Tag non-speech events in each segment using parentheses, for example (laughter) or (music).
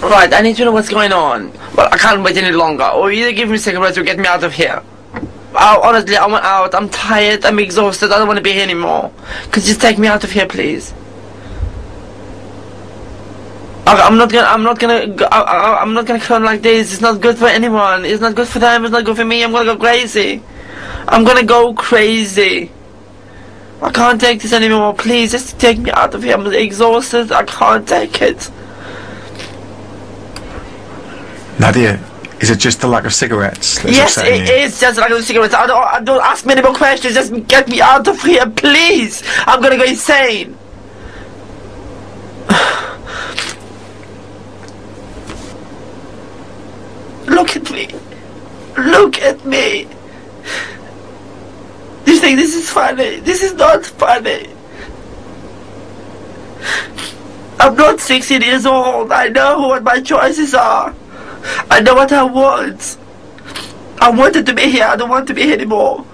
Right, I need to know what's going on. Well, I can't wait any longer. Oh, or either give me cigarettes or get me out of here. Oh, honestly, I want out. I'm tired. I'm exhausted. I don't want to be here anymore. Could you just take me out of here, please? I'm not gonna. I'm not gonna. I, I'm not gonna come like this. It's not good for anyone. It's not good for them. It's not good for me. I'm gonna go crazy. I'm gonna go crazy. I can't take this anymore. Please, just take me out of here. I'm exhausted. I can't take it. Nadia, is it just the lack of cigarettes Yes, it you? is just like a cigarettes. I don't, I don't ask me any more questions. Just get me out of here, please. I'm gonna go insane. (sighs) Look at me. Look at me. You think this is funny? This is not funny. I'm not 16 years old. I know what my choices are. I know what I want. I wanted to be here. I don't want to be here anymore.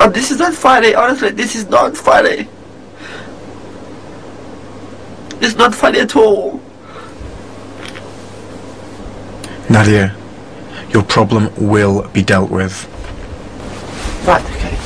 And this is not funny. Honestly, this is not funny. It's not funny at all. Nadia, your problem will be dealt with. Right, okay.